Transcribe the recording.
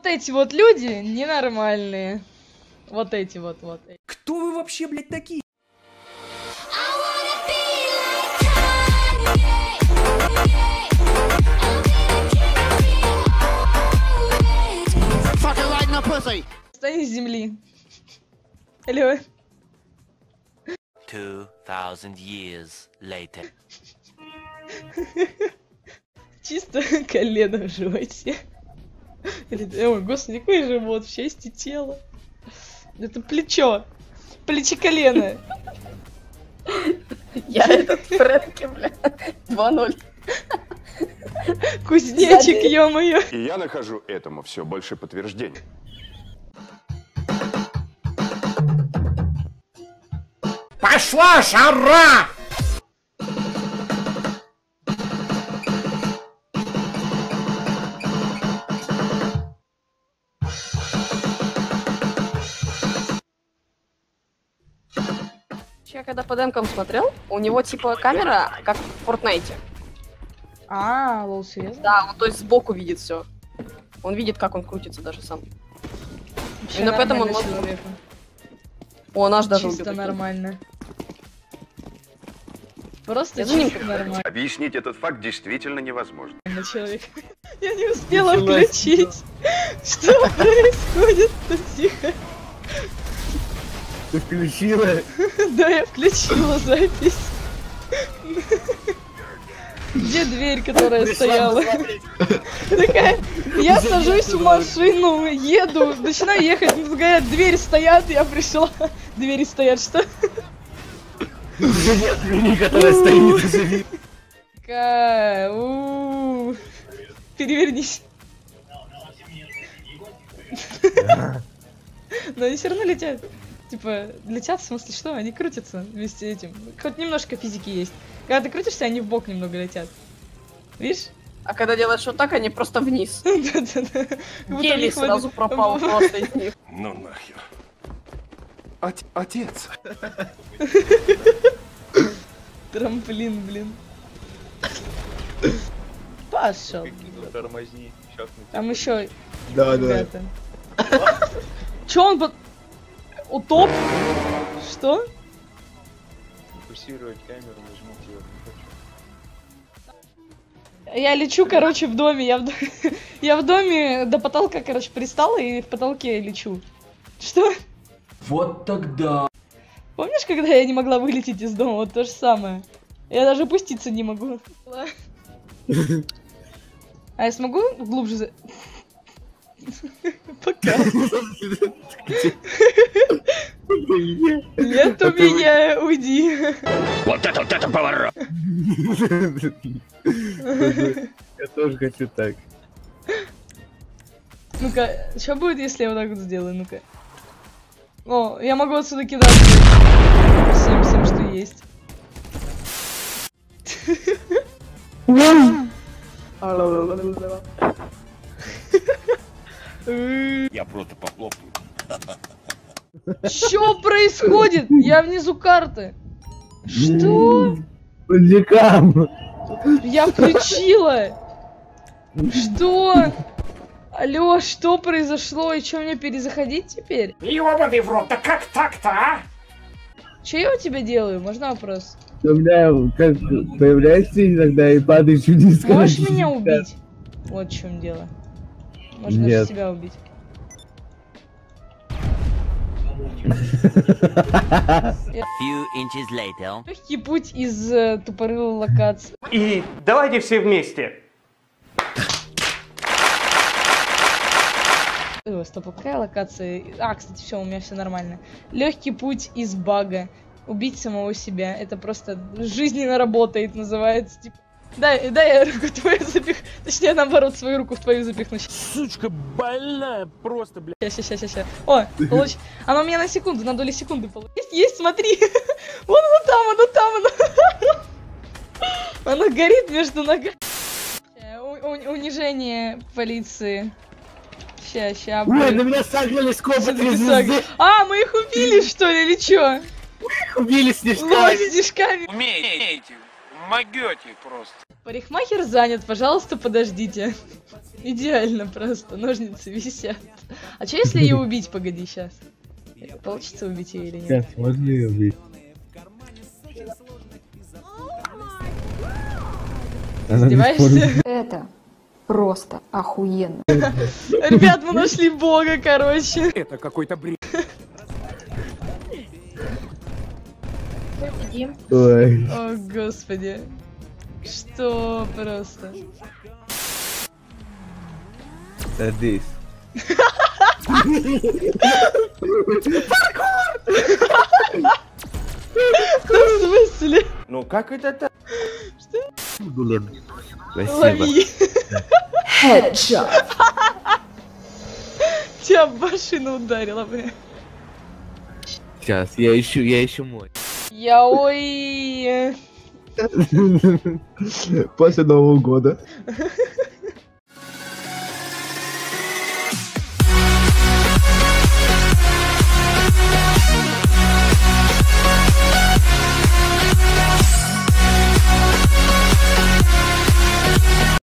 Вот эти вот люди ненормальные. Вот эти вот, вот. Кто вы вообще, блядь, такие? Встань с земли. Алло. 2000 years later. Чисто колено в животе. Или, ой, господи, какой живот в части тела. Это плечо. Плечи колено. Я этот Фрэнки, бля. 2-0. Кузнечик, ё-моё. И я нахожу этому все больше подтверждений. Пошла жара! Я когда по демкам смотрел, у него типа камера, как в Фортнайте. А, лол, серьезно? Да, он то есть сбоку видит все. Он видит, как он крутится даже сам. Вообще Именно поэтому он может- человек. О, наш даже убил. Чисто прикинь. нормально. Просто Я чисто нормально Объяснить этот факт действительно невозможно. человек. Я не успела Началось. включить. Что происходит? Тут тихо. Ты включила? Да, я включила запись. Где дверь, которая стояла? Такая, я сажусь в машину, еду, начинаю ехать, мне говорят, дверь стоят, я пришла. Двери стоят, что? Нет, двери, которая стоит, Перевернись. Но они все равно летят. Типа, летят, в смысле, что? Они крутятся вместе этим. Хоть немножко физики есть. Когда ты крутишься, они в бок немного летят. Видишь? А когда делаешь вот так, они просто вниз. Вот- сразу пропал просто из них. Ну нахер. От- отец. Трамплин, блин. Пошел. Тормозни, Там еще Да, да. Че он под... Утоп? Что? Фокусировать камеру, нажмите Я лечу, короче, в доме. Я в, я в доме до потолка, короче, пристала и в потолке лечу. Что? Вот тогда. Помнишь, когда я не могла вылететь из дома? Вот то же самое. Я даже опуститься не могу. А я смогу глубже за... Пока. Нет у меня, уйди. Я тоже хочу так. Ну-ка, что будет, если я вот так вот сделаю? Ну-ка. О, я могу отсюда кидаться. Всем, всем, что есть. Я просто похлопаю. Что происходит? Я внизу карты. Что? Подикам! Я включила. Что? Алло, что произошло? И что, мне перезаходить теперь? Ёбаный в рот, да как так-то, а? Что я у тебя делаю? Можно вопрос? У меня как появляешься иногда и падаешь вниз. Можешь меня убить? Вот в чем дело. Можно Нет. даже себя убить. Few inches later. Легкий путь из э, тупорылой локации. И давайте все вместе. Ой, стоп, а какая локация? А, кстати, все, у меня все нормально. Легкий путь из бага. Убить самого себя. Это просто жизненно работает, называется. Типа. Дай, дай я руку твою запих... Точнее, наоборот, свою руку в твою запихну. Сучка больная просто, блядь. Сейчас, сейчас, сейчас, сейчас. О, получ... Оно у меня на секунду, на доли секунды получилось. Есть, есть, смотри. Вон оно там, оно там, оно. Оно горит между ногами. Ща, у- у- Унижение полиции. Ща, ща. Ой, на меня сагнули скопы три звезды. А, мы их убили, что ли, или чё? Убили Лось снежками. с снежками. Умеете, могете просто. Парикмахер занят, пожалуйста, подождите. Идеально просто, ножницы висят. А что если ее убить, погоди, сейчас? Получится убить ее или нет? Сейчас, можно ее убить? Издеваешься? Это просто охуенно. Ребят, мы нашли бога, короче. Это какой-то бред. Ой, О, господи. Что просто? садись. В смысле? Ну как это так? Блин. Лови. Headshot. Тебя в машину ударила, бля. Сейчас, я ищу, я ищу мой. Я ой. После Нового года.